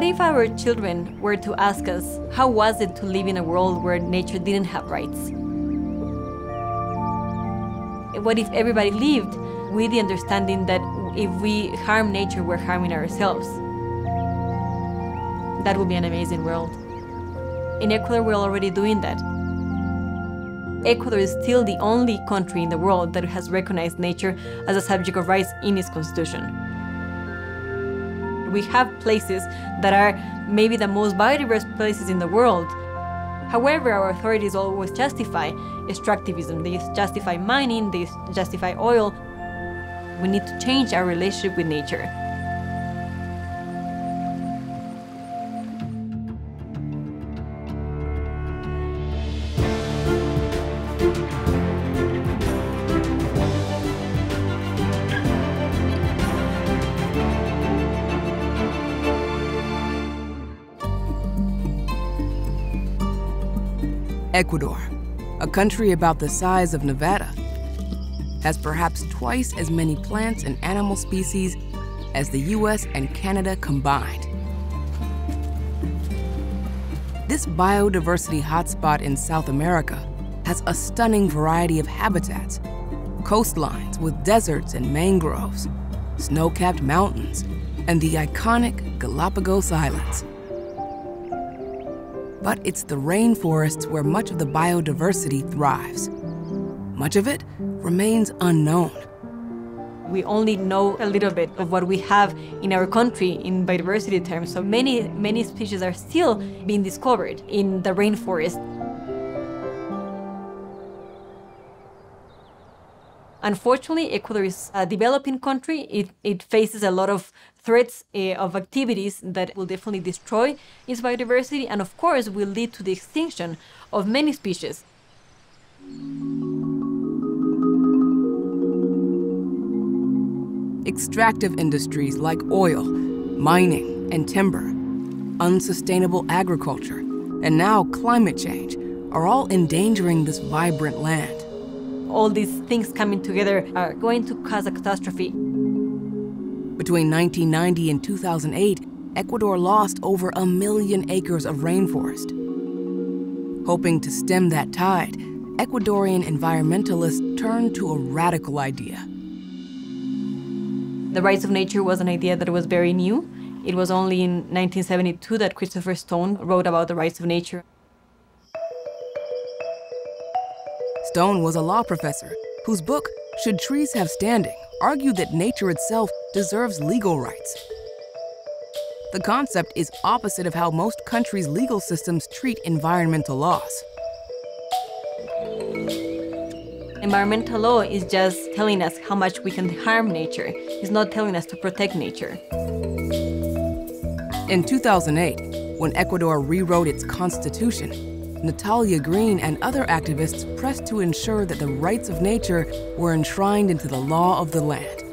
What if our children were to ask us, how was it to live in a world where nature didn't have rights? What if everybody lived with the understanding that if we harm nature, we're harming ourselves? That would be an amazing world. In Ecuador, we're already doing that. Ecuador is still the only country in the world that has recognized nature as a subject of rights in its constitution. We have places that are maybe the most biodiverse places in the world. However, our authorities always justify extractivism. They justify mining, they justify oil. We need to change our relationship with nature. Ecuador, a country about the size of Nevada, has perhaps twice as many plants and animal species as the US and Canada combined. This biodiversity hotspot in South America has a stunning variety of habitats, coastlines with deserts and mangroves, snow-capped mountains, and the iconic Galapagos Islands. But it's the rainforests where much of the biodiversity thrives. Much of it remains unknown. We only know a little bit of what we have in our country in biodiversity terms. So many, many species are still being discovered in the rainforest. Unfortunately, Ecuador is a developing country. It, it faces a lot of threats uh, of activities that will definitely destroy its biodiversity and, of course, will lead to the extinction of many species. Extractive industries like oil, mining, and timber, unsustainable agriculture, and now climate change are all endangering this vibrant land. All these things coming together are going to cause a catastrophe. Between 1990 and 2008, Ecuador lost over a million acres of rainforest. Hoping to stem that tide, Ecuadorian environmentalists turned to a radical idea. The rights of nature was an idea that was very new. It was only in 1972 that Christopher Stone wrote about the rights of nature. Stone was a law professor whose book, Should Trees Have Standing, argued that nature itself deserves legal rights. The concept is opposite of how most countries' legal systems treat environmental laws. Environmental law is just telling us how much we can harm nature. It's not telling us to protect nature. In 2008, when Ecuador rewrote its constitution, Natalia Green and other activists pressed to ensure that the rights of nature were enshrined into the law of the land.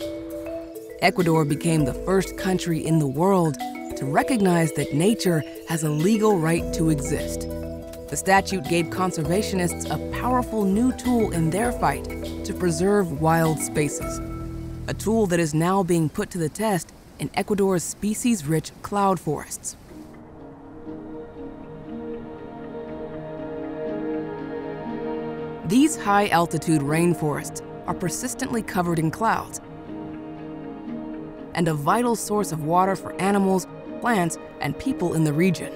Ecuador became the first country in the world to recognize that nature has a legal right to exist. The statute gave conservationists a powerful new tool in their fight to preserve wild spaces, a tool that is now being put to the test in Ecuador's species-rich cloud forests. These high-altitude rainforests are persistently covered in clouds and a vital source of water for animals, plants, and people in the region.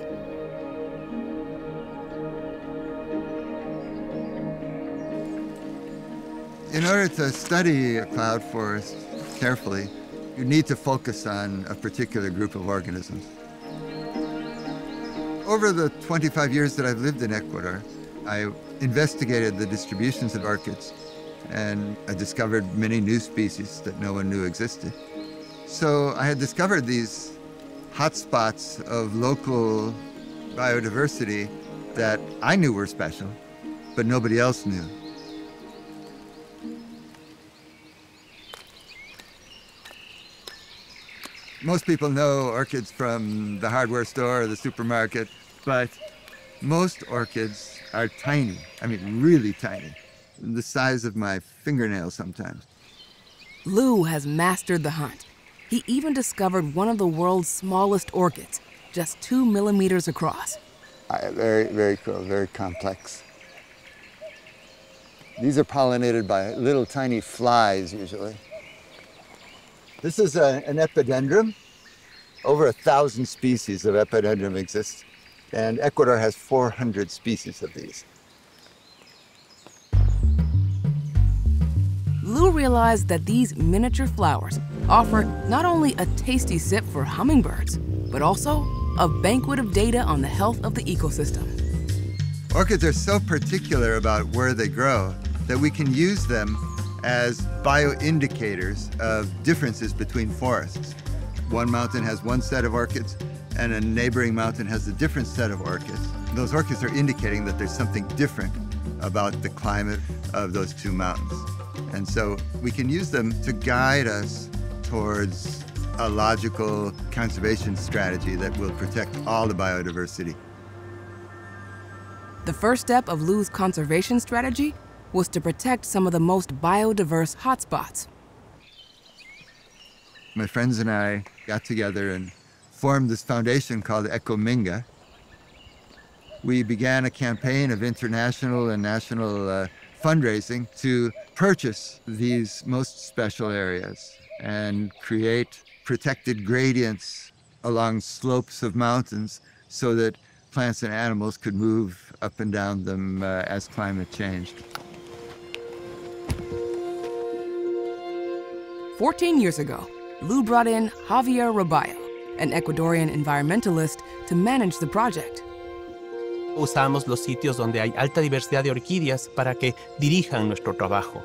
In order to study a cloud forest carefully, you need to focus on a particular group of organisms. Over the 25 years that I've lived in Ecuador, I investigated the distributions of orchids and I discovered many new species that no one knew existed. So I had discovered these hotspots of local biodiversity that I knew were special, but nobody else knew. Most people know orchids from the hardware store or the supermarket, but most orchids are tiny. I mean, really tiny. The size of my fingernail sometimes. Lou has mastered the hunt. He even discovered one of the world's smallest orchids, just two millimeters across. Uh, very, very cool, very complex. These are pollinated by little tiny flies usually. This is a, an epidendrum. Over a thousand species of epidendrum exist, and Ecuador has 400 species of these. Lou realized that these miniature flowers offer not only a tasty sip for hummingbirds, but also a banquet of data on the health of the ecosystem. Orchids are so particular about where they grow that we can use them as bioindicators of differences between forests. One mountain has one set of orchids, and a neighboring mountain has a different set of orchids. Those orchids are indicating that there's something different about the climate of those two mountains. And so we can use them to guide us towards a logical conservation strategy that will protect all the biodiversity. The first step of Lou's conservation strategy was to protect some of the most biodiverse hotspots. My friends and I got together and formed this foundation called Ecominga. We began a campaign of international and national uh, fundraising to purchase these most special areas and create protected gradients along slopes of mountains so that plants and animals could move up and down them uh, as climate changed. 14 years ago, Lou brought in Javier Robayo, an Ecuadorian environmentalist, to manage the project. Usamos los sitios donde hay alta diversidad de orquídeas para que dirijan nuestro trabajo.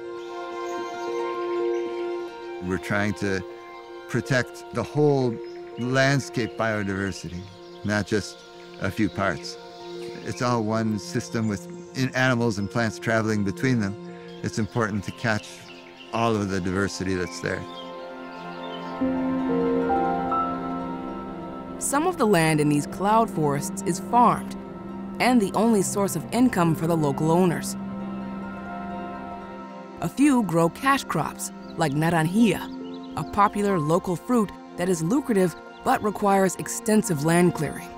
We're trying to protect the whole landscape biodiversity, not just a few parts. It's all one system with animals and plants traveling between them. It's important to catch all of the diversity that's there. Some of the land in these cloud forests is farmed and the only source of income for the local owners. A few grow cash crops, like naranjilla, a popular local fruit that is lucrative but requires extensive land clearing.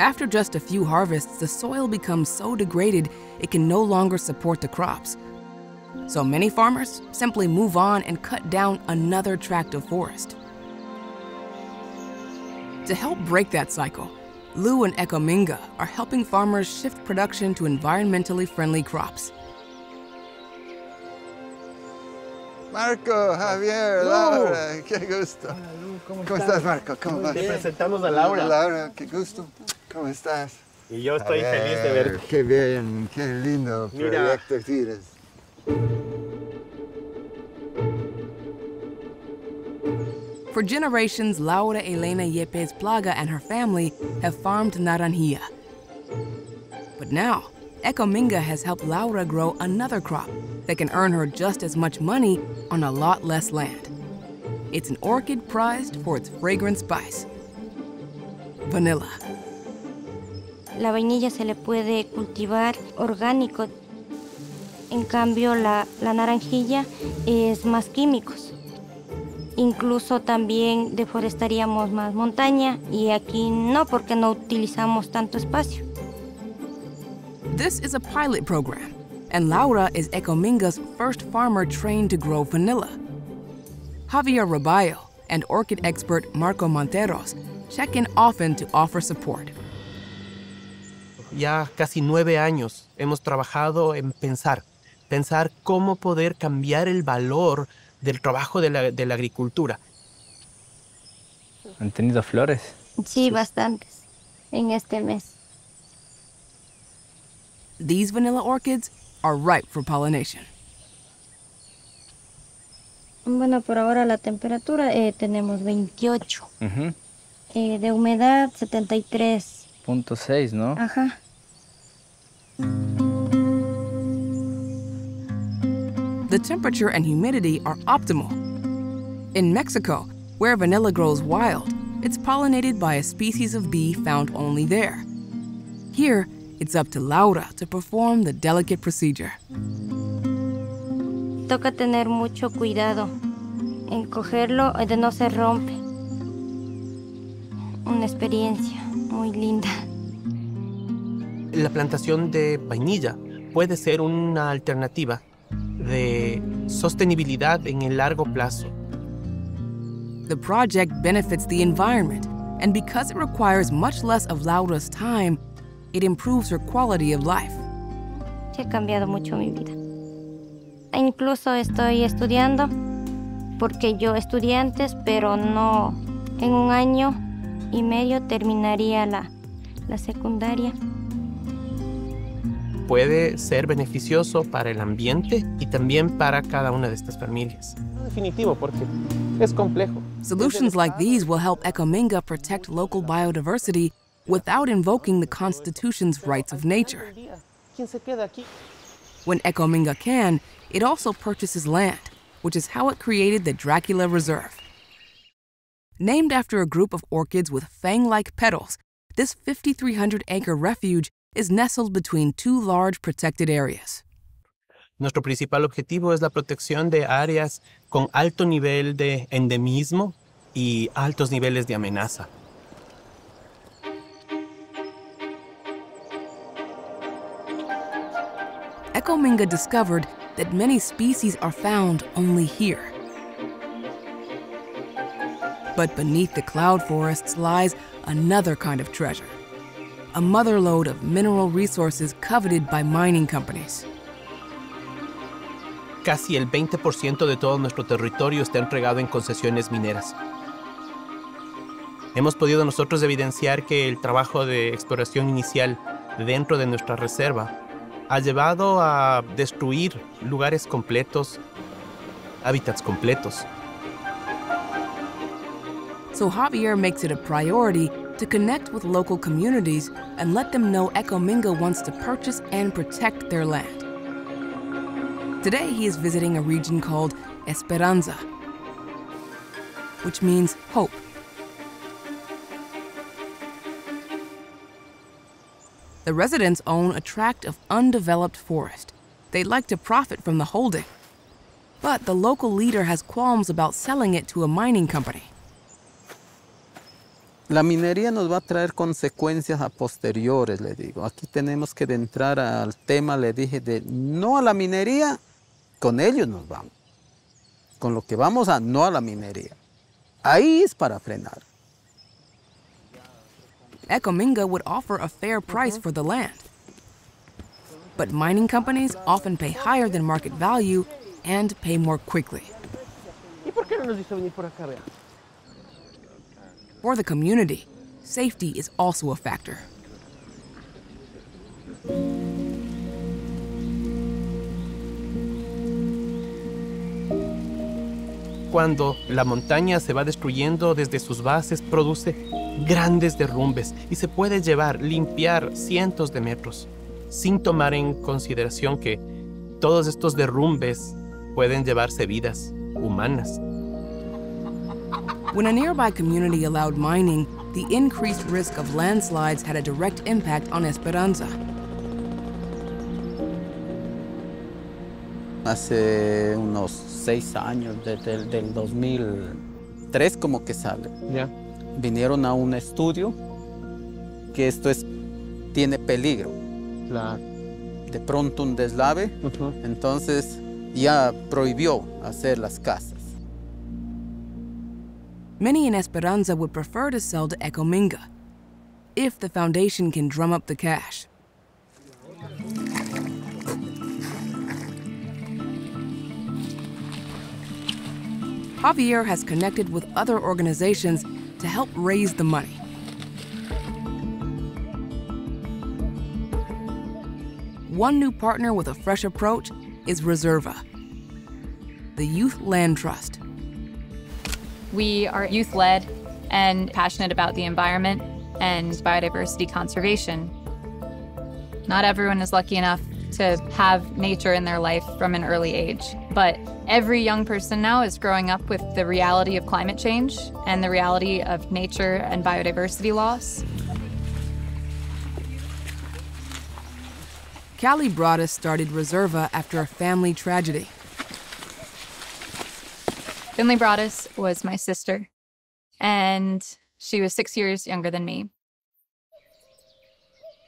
After just a few harvests, the soil becomes so degraded it can no longer support the crops. So many farmers simply move on and cut down another tract of forest. To help break that cycle, Lou and Ecominga are helping farmers shift production to environmentally friendly crops. Marco, Javier, Laura, qué gusto. ¿cómo, ¿Cómo estás, Marco? ¿Cómo vas? Te presentamos a Laura. Laura, qué gusto. ¿Cómo estás? Y yo estoy A feliz de ver, ver. Qué bien, qué lindo Mira. proyecto tienes. For generations, Laura Elena Yepes Plaga and her family have farmed naranjilla. But now, Ecominga has helped Laura grow another crop that can earn her just as much money on a lot less land. It's an orchid prized for its fragrant spice vanilla. La vainilla se le puede cultivar orgánico. En cambio, la, la naranjilla es más químicos. Incluso también deforestaríamos más montaña y aquí no porque no utilizamos tanto espacio. This is a pilot program, and Laura is Ecominga's first farmer trained to grow vanilla. Javier Robayo and orchid expert Marco Monteros check in often to offer support. Ya casi nueve años hemos trabajado en pensar, pensar cómo poder cambiar el valor del trabajo de la, de la agricultura. ¿Han tenido flores? Sí, bastantes en este mes. These vanilla orchids are ripe for pollination. Bueno, por ahora la temperatura eh, tenemos 28. Ujú. Eh, de humedad 73. Punto seis, ¿no? Ajá. The temperature and humidity are optimal. In Mexico, where vanilla grows wild, it's pollinated by a species of bee found only there. Here, it's up to Laura to perform the delicate procedure. Toca tener mucho cuidado en cogerlo eh, de no se rompe. una experiencia muy linda. La plantación de vainilla puede ser una alternativa de sostenibilidad en el largo plazo. The project benefits the environment, and because it requires much less of Laura's time, it improves her quality of life. Ha cambiado mucho mi vida. E incluso estoy estudiando, porque yo estudié antes, pero no en un año y medio terminaría la, la secundaria. Puede ser beneficioso para el ambiente y también para cada una de estas familias. Definitivo, porque es complejo. Solutions like these will help Ecominga protect local biodiversity without invoking the Constitution's rights of nature. ¿Quién se queda aquí? When Ecominga can, it also purchases land, which is how it created the Dracula Reserve. Named after a group of orchids with fang like petals, this 5,300 acre refuge is nestled between two large protected areas. Nuestro principal objetivo es la protección de áreas con alto nivel de endemismo y altos niveles de amenaza. Ecominga discovered that many species are found only here. But beneath the cloud forests lies another kind of treasure a motherlode of mineral resources coveted by mining companies. Casi el 20% de todo nuestro territorio está entregado en concesiones mineras. Hemos podido nosotros evidenciar que el trabajo de exploración inicial dentro de nuestra reserva ha llevado a destruir lugares completos, hábitats completos. So Javier makes it a priority to connect with local communities and let them know Ecominga wants to purchase and protect their land. Today, he is visiting a region called Esperanza, which means hope. The residents own a tract of undeveloped forest. They'd like to profit from the holding. But the local leader has qualms about selling it to a mining company. La minería nos va a traer consecuencias a posteriores, le digo. Aquí tenemos que entrar al tema, le dije, de no a la minería, con ellos nos vamos. Con lo que vamos a no a la minería. Ahí es para frenar. Ecominga would offer a fair price for the land. But mining companies often pay higher than market value and pay more quickly. ¿Y por qué no nos hizo venir por acá, vea? For the community, safety is also a factor. Cuando la montaña se va destruyendo desde sus bases, produce grandes derrumbes y se puede llevar, limpiar cientos de metros, sin tomar en consideración que todos estos derrumbes pueden llevarse vidas humanas. When a nearby community allowed mining, the increased risk of landslides had a direct impact on Esperanza. Hace unos seis años, desde el del 2003 como que sale. Ya. Vinieron a un estudio que esto es, tiene peligro. Claro. De pronto un deslave, entonces ya prohibió hacer las casas. Many in Esperanza would prefer to sell to Ecominga if the foundation can drum up the cash. Javier has connected with other organizations to help raise the money. One new partner with a fresh approach is Reserva, the Youth Land Trust. We are youth led and passionate about the environment and biodiversity conservation. Not everyone is lucky enough to have nature in their life from an early age, but every young person now is growing up with the reality of climate change and the reality of nature and biodiversity loss. Callie Broaddus started Reserva after a family tragedy. Finley Broaddus was my sister, and She was six years younger than me.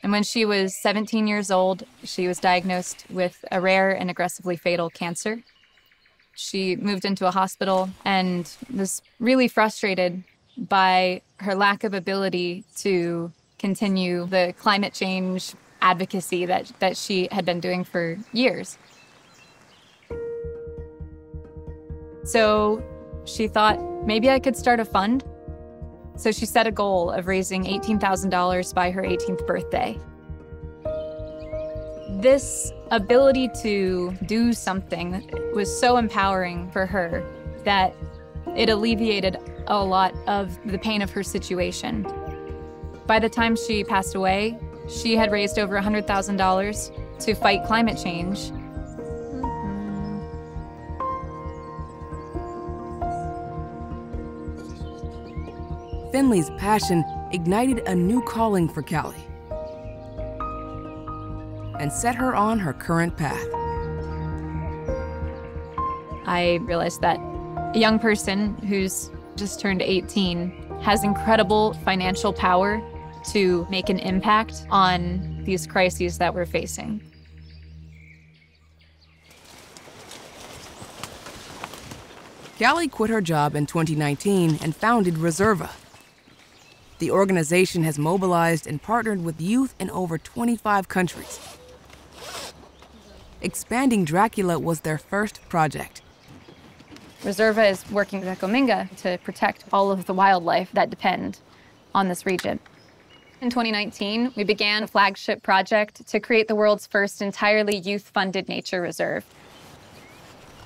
And when she was 17 years old, she was diagnosed with a rare and aggressively fatal cancer. She moved into a hospital and was really frustrated by her lack of ability to continue the climate change advocacy that, that she had been doing for years. So she thought maybe I could start a fund. So she set a goal of raising $18,000 by her 18th birthday. This ability to do something was so empowering for her that it alleviated a lot of the pain of her situation. By the time she passed away, she had raised over $100,000 to fight climate change. Finley's passion ignited a new calling for Callie and set her on her current path. I realized that a young person who's just turned 18 has incredible financial power to make an impact on these crises that we're facing. Callie quit her job in 2019 and founded Reserva. The organization has mobilized and partnered with youth in over 25 countries. Expanding Dracula was their first project. Reserva is working with Ecominga to protect all of the wildlife that depend on this region. In 2019, we began a flagship project to create the world's first entirely youth-funded nature reserve.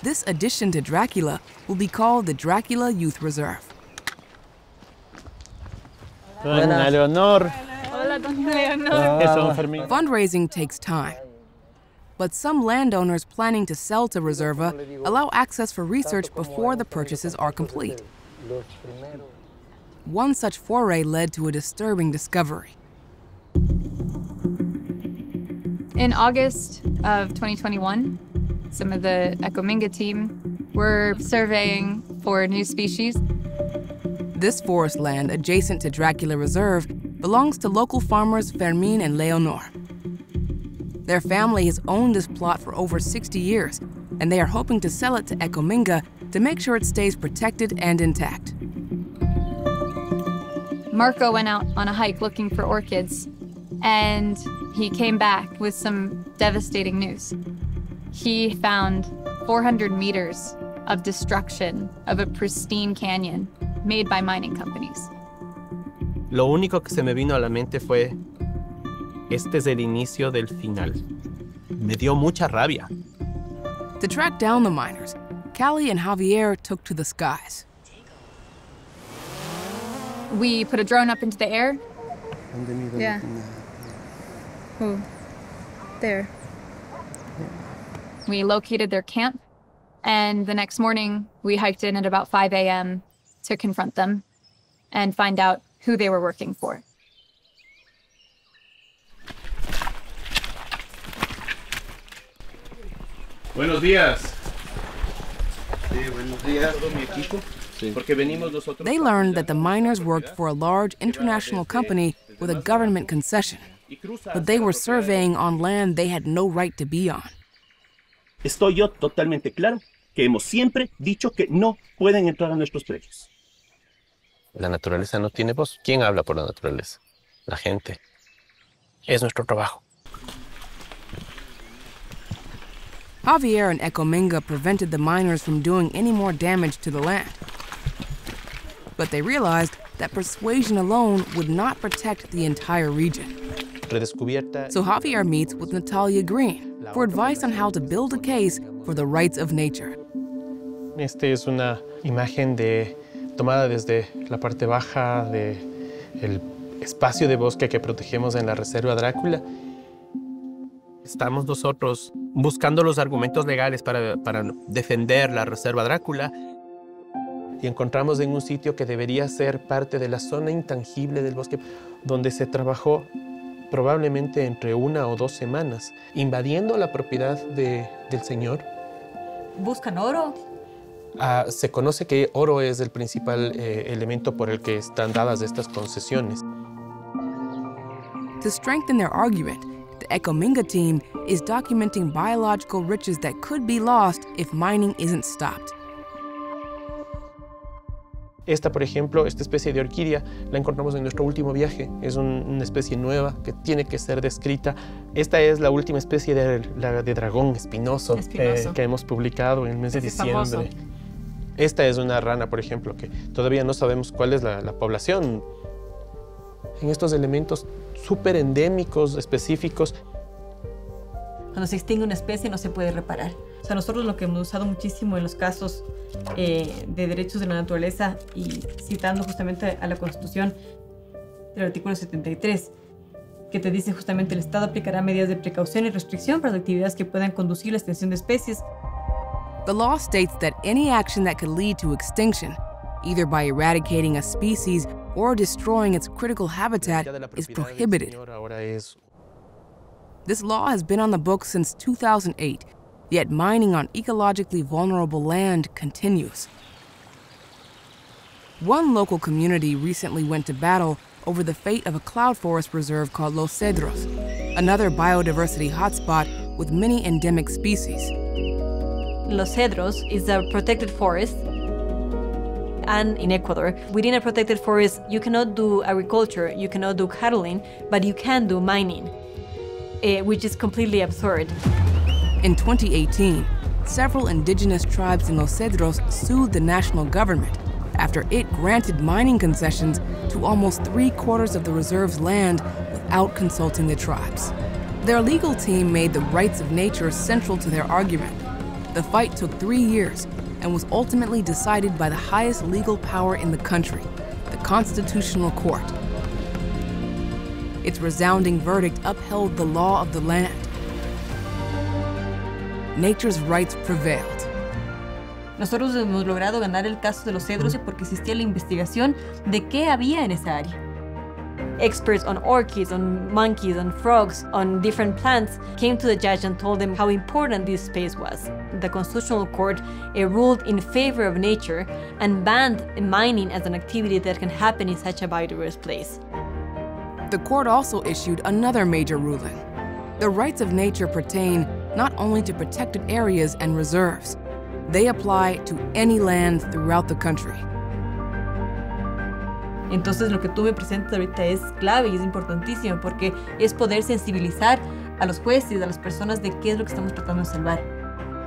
This addition to Dracula will be called the Dracula Youth Reserve. Doña Leonor. Eso, Fermín. Fundraising takes time. But some landowners planning to sell to Reserva allow access for research before the purchases are complete. One such foray led to a disturbing discovery. In August of 2021, some of the Ecominga team were surveying for new species. This forest land adjacent to Dracula Reserve belongs to local farmers Fermin and Leonor. Their family has owned this plot for over 60 years, and they are hoping to sell it to Ecominga to make sure it stays protected and intact. Marco went out on a hike looking for orchids, and he came back with some devastating news. He found 400 meters of destruction of a pristine canyon made by mining companies. Lo único que se me vino a la mente fue, este es el inicio del final. Me dio mucha rabia. To track down the miners, Callie and Javier took to the skies. We put a drone up into the air. Yeah. Oh, there. We located their camp, and the next morning we hiked in at about 5 a.m. to confront them and find out who they were working for. Buenos días. Sí, buenos días. Mi equipo. Porque venimos nosotros. They learned that the miners worked for a large international company with a government concession, but they were surveying on land they had no right to be on. Estoy yo totalmente claro que hemos siempre dicho que no pueden entrar a nuestros predios. La naturaleza no tiene voz. ¿Quién habla por la naturaleza? La gente. Es nuestro trabajo. Javier and Ecominga prevented the miners from doing any more damage to the land. But they realized that persuasion alone would not protect the entire region. So Javier meets with Natalia Green for advice on how to build a case for the rights of nature. Este es una imagen de, tomada desde la parte baja del el espacio de bosque que protegemos en la Reserva Drácula. Estamos nosotros buscando los argumentos legales para, para defender la Reserva Drácula y encontramos en un sitio que debería ser parte de la zona intangible del bosque, donde se trabajó probablemente entre una o dos semanas, invadiendo la propiedad de- del señor. ¿Buscan oro? Ah, se conoce que oro es el principal eh, elemento por el que están dadas estas concesiones. To strengthen their argument, the Ecominga team is documenting biological riches that could be lost if mining isn't stopped. Esta, por ejemplo, esta especie de orquídea, la encontramos en nuestro último viaje. Es un- una especie nueva que tiene que ser descrita. Esta es la última especie de, la- de dragón espinoso, eh, Espinoso. que hemos publicado en el mes de Ese es famoso. Esta es una rana, por ejemplo, que todavía no sabemos cuál es la, la población. En estos elementos súper endémicos, específicos, Cuando se extingue una especie no se puede reparar. O sea, nosotros lo que hemos usado muchísimo en los casos eh, de derechos de la naturaleza y citando justamente a la Constitución del artículo 73, que te dice justamente el Estado aplicará medidas de precaución y restricción para las actividades que puedan conducir a la extinción de especies. The law states that any action that could lead to extinction, either by eradicating a species or destroying its critical habitat, ya de la is prohibited. señor ahora es This law has been on the books since 2008, yet mining on ecologically vulnerable land continues. One local community recently went to battle over the fate of a cloud forest reserve called Los Cedros, another biodiversity hotspot with many endemic species. Los Cedros is a protected forest. And in Ecuador, within a protected forest, you cannot do agriculture, you cannot do cattling, but you can do mining, eh, which is completely absurd. In 2018, several indigenous tribes in Los Cedros sued the national government after it granted mining concessions to almost three quarters of the reserve's land without consulting the tribes. Their legal team made the rights of nature central to their argument. The fight took three years and was ultimately decided by the highest legal power in the country, the Constitutional Court. Its resounding verdict upheld the law of the land nature's rights prevailed. Nosotros hemos logrado ganar el caso de los cedros porque existía la investigación de qué había en esa área. Experts on orchids, on monkeys, on frogs, on different plants came to the judge and told them how important this space was. The Constitutional Court eh, ruled in favor of nature and banned mining as an activity that can happen in such a biodiverse place. The court also issued another major ruling. The rights of nature pertain not only to protected areas and reserves, they apply to any land throughout the country. Entonces lo que tú me presentas ahorita es clave y es importantísimo porque es poder sensibilizar a los jueces, a las personas de qué es lo que estamos tratando de salvar.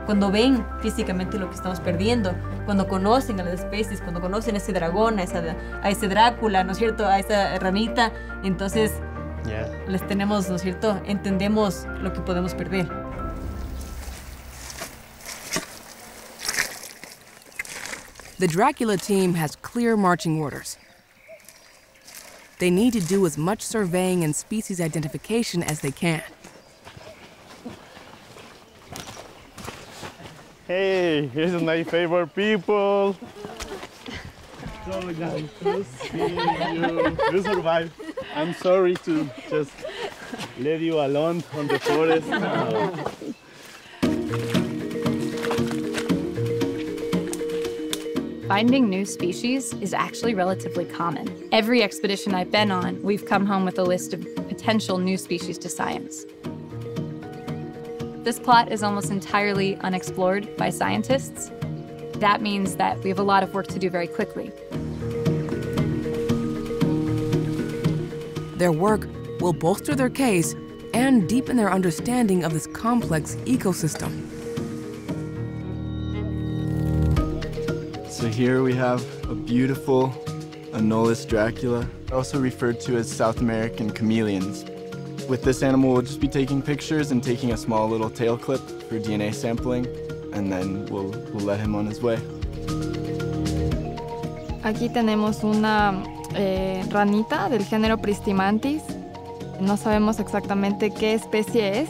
Cuando ven físicamente lo que estamos perdiendo, cuando conocen a las especies, cuando conocen a ese dragón, a, esa, a ese Drácula, ¿no es cierto? A esa ranita, entonces les tenemos, ¿no es cierto? Entendemos lo que podemos perder. The Dracula team has clear marching orders. They need to do as much surveying and species identification as they can. Hey, here's my favorite people. So nice to see you. You survived. I'm sorry to just leave you alone on the forest. Finding new species is actually relatively common. Every expedition I've been on, we've come home with a list of potential new species to science. This plot is almost entirely unexplored by scientists. That means that we have a lot of work to do very quickly. Their work will bolster their case and deepen their understanding of this complex ecosystem. Here we have a beautiful Anolis dracula, also referred to as South American chameleons. With this animal, we'll just be taking pictures and taking a small little tail clip for DNA sampling, and then we'll, we'll let him on his way. Aquí tenemos una eh, ranita del género Pristimantis. No sabemos exactamente qué especie es.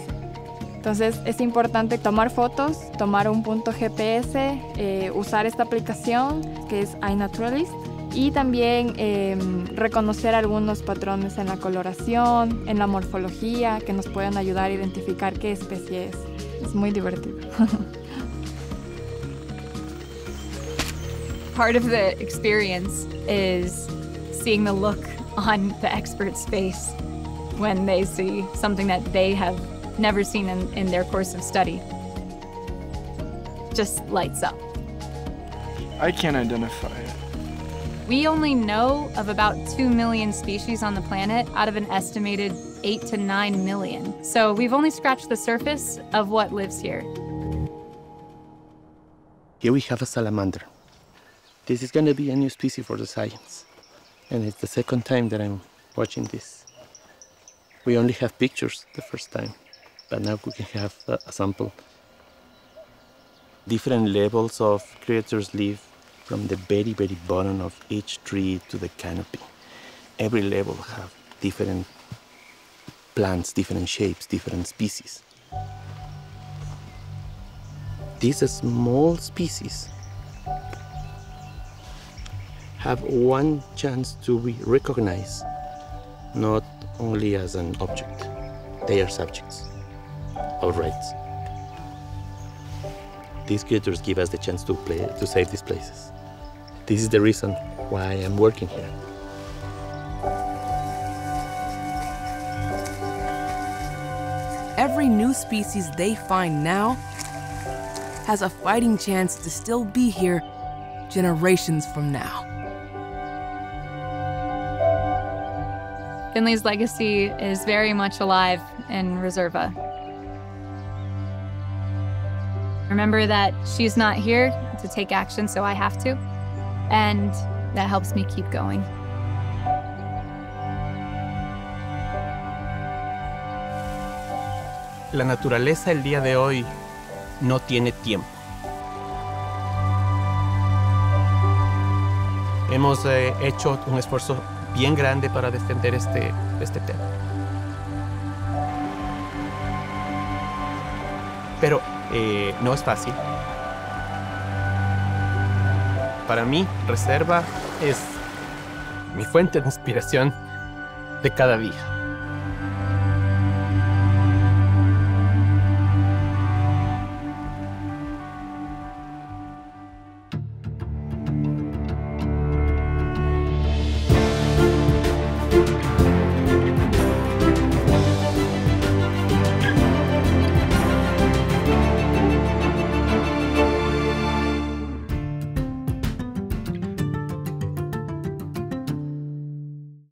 Entonces es importante tomar fotos, tomar un punto GPS, eh, usar esta aplicación que es iNaturalist y también eh, reconocer algunos patrones en la coloración, en la morfología que nos pueden ayudar a identificar qué especie es. Es muy divertido. part of the experience is seeing the look on the expert's face when they see something that they have never seen in, in their course of study. Just lights up. I can't identify it. We only know of about 2 million species on the planet out of an estimated 8 to 9 million. So we've only scratched the surface of what lives here. Here we have a salamander. This is going to be a new species for the science. And it's the second time that I'm watching this. We only have pictures the first time, but now we can have a, sample. Different levels of creatures live from the very, very bottom of each tree to the canopy. Every level have different plants, different shapes, different species. These small species have one chance to be recognized not only as an object, they are subjects of rights. These creatures give us the chance to play to save these places. This is the reason why I'm working here. Every new species they find now has a fighting chance to still be here generations from now. Finley's legacy is very much alive in Reserva. Remember that she's not here to take action, so I have to. And that helps me keep going. La naturaleza el día de hoy no tiene tiempo. Hemos eh, hecho un esfuerzo bien grande para defender este, este tema. Pero eh, no es fácil. Para mí, Reserva es mi fuente de inspiración de cada día.